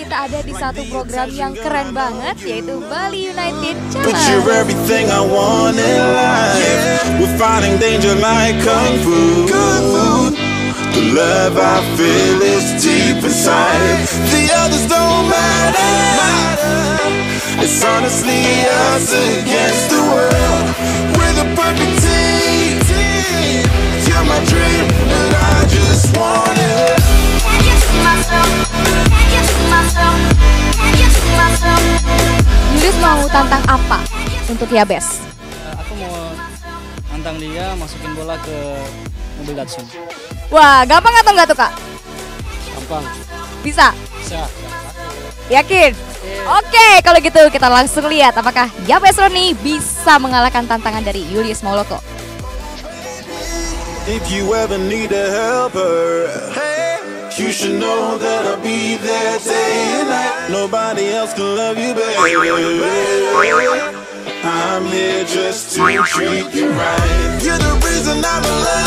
Kita ada di satu program yang keren banget yaitu Bali United Challenge. The love I feel is deep inside. The others don't matter. It's honestly us against the world. We're the perfect team. Tantang apa untuk Yabes? Eh, aku mau nantang dia masukin bola ke mobil Datsun. Wah, gampang atau enggak tuh kak? Gampang. Bisa? Bisa. Yakin? Oke, kalau gitu kita langsung lihat apakah Yabes Roni bisa mengalahkan tantangan dari Julius Mauloko. If you ever need a helper, you should know that I'll be there day and night. Nobody else can love you, baby. I'm here just to treat you right. You're the reason I'm alive.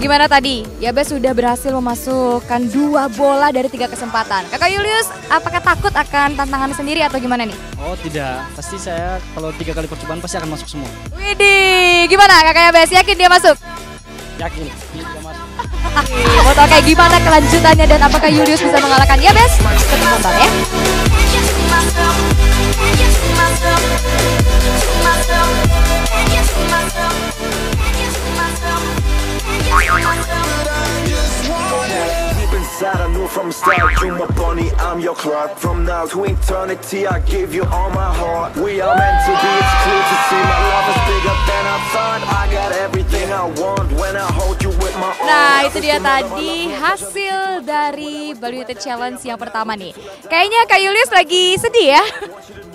Gimana tadi? Yabes sudah berhasil memasukkan dua bola dari tiga kesempatan. Kakak Julius, apakah takut akan tantangan sendiri atau gimana nih? Oh tidak, pasti saya kalau tiga kali percobaan pasti akan masuk semua. Widih, gimana kakak Yabes? Yakin dia masuk? Yakin? Dia masuk. Mau tahu kayak gimana kelanjutannya dan apakah Julius bisa mengalahkan Yabes? Tetap nonton ya. I knew from the start you my bunny, I'm your Clark. From now to eternity, I give you all my heart. We are meant to be, it's clear to see my love is bigger than I thought. I got everything I want when I hold you with my arms. Nah, itu dia tadi hasil dari Bali United Challenge yang pertama nih. Kayaknya Kak Julius lagi sedih ya.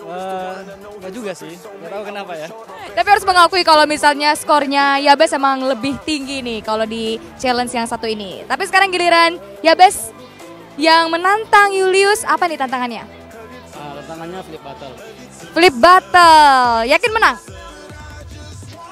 Eh, Enggak juga sih, nggak tahu kenapa ya. Tapi harus mengakui kalau misalnya skornya Yabes emang lebih tinggi nih kalau di challenge yang satu ini. Tapi sekarang giliran Yabes yang menantang Julius, apa nih tantangannya? Ah, tantangannya flip battle. Flip battle, yakin menang?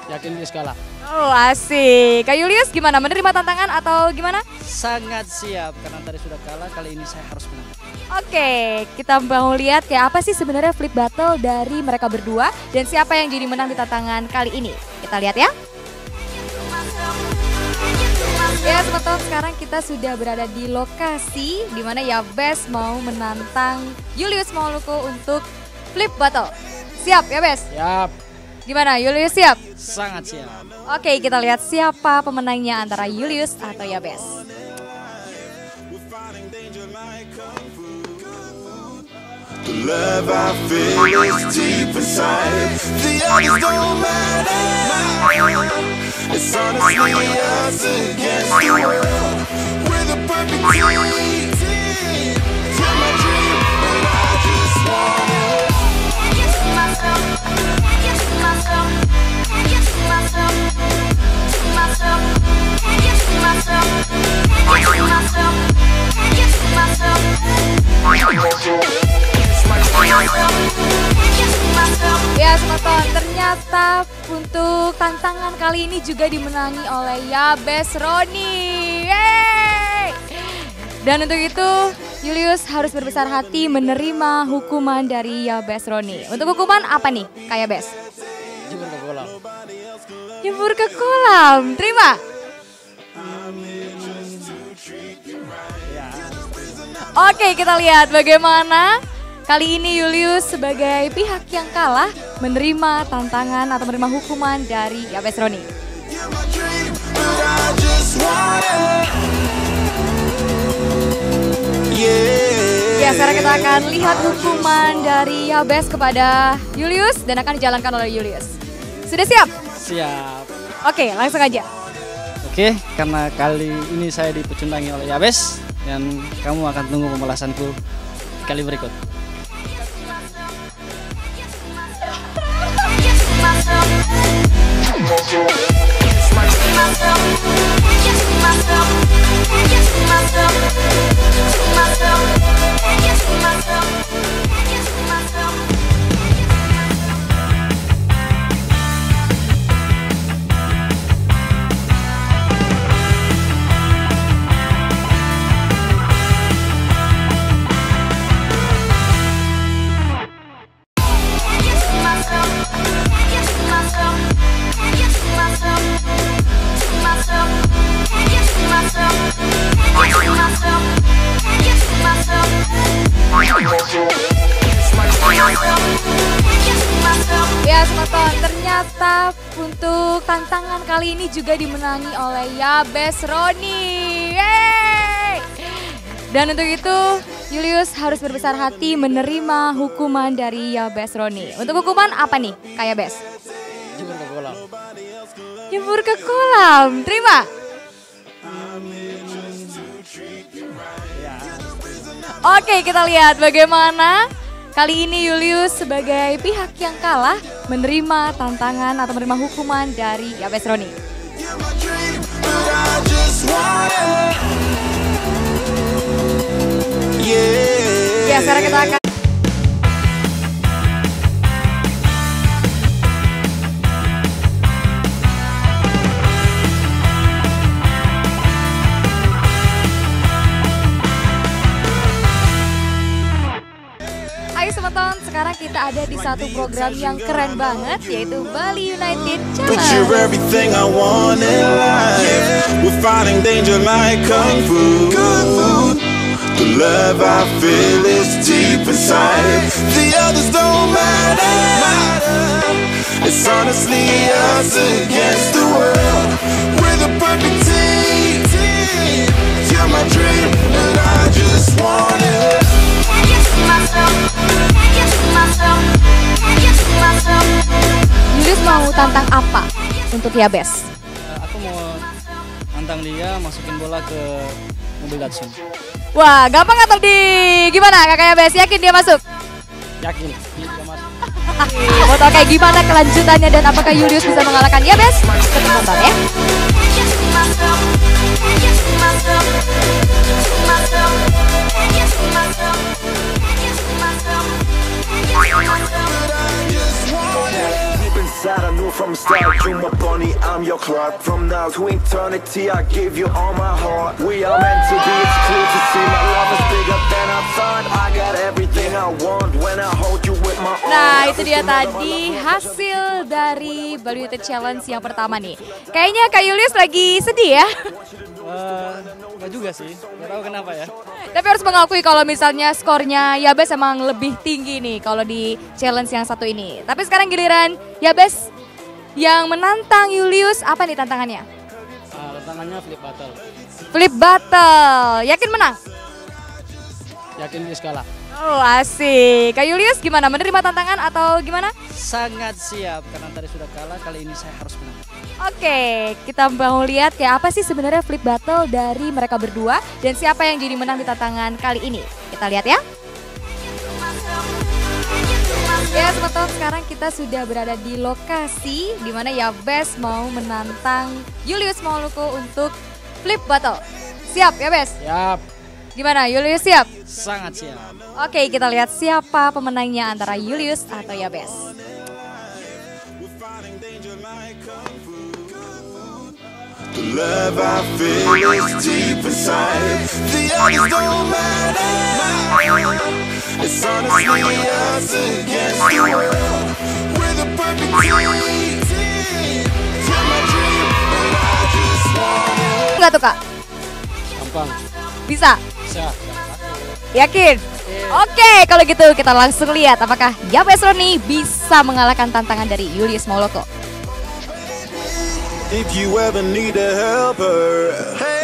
Yakin dia skala. Oh asik, Kak Julius gimana? Menerima tantangan atau gimana? Sangat siap karena tadi sudah kalah, kali ini saya harus menang. Oke, kita mau lihat kayak apa sih sebenarnya flip battle dari mereka berdua dan siapa yang jadi menang di tantangan kali ini. Kita lihat ya. Ya, teman-teman, sekarang kita sudah berada di lokasi di mana Yabes mau menantang Julius Mauluku untuk flip battle. Siap, Yabes? Siap, Gimana, Julius siap? sangat siap. Oke, kita lihat siapa pemenangnya antara Julius atau Yabes. The love I feel is deep inside. The others don't matter. It's honestly us against the world. We're the perfect team. Kali ini juga dimenangi oleh Yabes Roni. Yeay! Dan untuk itu Julius harus berbesar hati menerima hukuman dari Yabes Roni. Untuk hukuman apa nih Kak Yabes? Jujur ke kolam. Nyebur ke kolam, terima. Oke kita lihat bagaimana kali ini Julius sebagai pihak yang kalah menerima tantangan atau menerima hukuman dari Yabes Roni. Ya sekarang kita akan lihat hukuman dari Yabes kepada Julius dan akan dijalankan oleh Julius. Sudah siap? Siap. Oke langsung aja. Oke, karena kali ini saya dipecundangi oleh Yabes dan kamu akan tunggu pembalasanku kali berikut. It's my kali ini juga dimenangi oleh Yabes Roni. Yeay! Dan untuk itu Julius harus berbesar hati menerima hukuman dari Yabes Roni. Untuk hukuman apa nih, Kak Yabes? Jujur ke kolam. Nyebur ke kolam. Terima. Oke, kita lihat bagaimana kali ini Julius sebagai pihak yang kalah menerima tantangan atau menerima hukuman dari Yabes Roni. Ya, sekarang kita akan sekarang kita ada di satu program yang keren banget yaitu Bali United Challenge. everything I want in life. We're fighting danger like kung fu. The love I feel is deep inside. The others don't matter. It's honestly us against the world. We're the perfect team. You're my dream, and I just want mau tantang apa untuk Yabes? Eh, aku mau nantang dia masukin bola ke mobil Datsun. Wah, gampang atau di gimana kakak Yabes? Yakin dia masuk? Yakin dia masuk. Mau tahu kayak gimana kelanjutannya dan apakah Julius bisa mengalahkan Yabes? Tetap nonton ya. You from start you my bunny, I'm your Clark. From now to eternity, I give you all my heart. We are meant to be. It's clear to see my love is bigger than I thought. I got everything I want when I hold you with my arms. Nah, itu dia tadi hasil dari Bali Challenge yang pertama nih. Kayaknya Kak Julius lagi sedih ya. Eh, Enggak juga sih, nggak tahu kenapa ya. Tapi harus mengakui kalau misalnya skornya Yabes emang lebih tinggi nih kalau di challenge yang satu ini. Tapi sekarang giliran Yabes yang menantang Julius, apa nih tantangannya? Ah, tantangannya flip battle. Flip battle, yakin menang? Yakin dia skala. Oh asik, Kak Julius gimana? Menerima tantangan atau gimana? Sangat siap karena tadi sudah kalah, kali ini saya harus menang. Oke, kita mau lihat kayak apa sih sebenarnya flip battle dari mereka berdua dan siapa yang jadi menang di tantangan kali ini. Kita lihat ya. Ya, teman-teman, sekarang kita sudah berada di lokasi di mana Yabes mau menantang Julius Mauluku untuk flip battle. Siap, Yabes? Siap, Gimana, Julius siap? sangat siap. Oke, kita lihat siapa pemenangnya antara Julius atau Yabes. The love I feel is deep inside. The others don't matter. It's honestly us against the world. We're the perfect team. You're my dream, and I just want it. Enggak tuh, Kak? Gampang, Bisa? bisa. Yakin? Oke, kalau gitu kita langsung lihat apakah Yabes Roni bisa mengalahkan tantangan dari Julius Mauloko. If you ever need a helper, hey,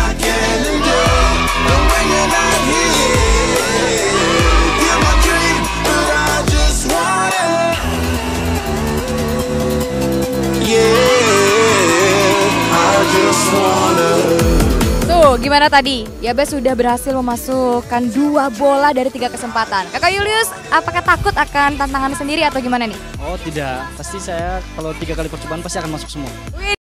gimana tadi? Yabes sudah berhasil memasukkan dua bola dari tiga kesempatan. Kakak Julius, apakah takut akan tantangan sendiri atau gimana nih? Oh tidak, pasti saya kalau tiga kali percobaan pasti akan masuk semua. Wih,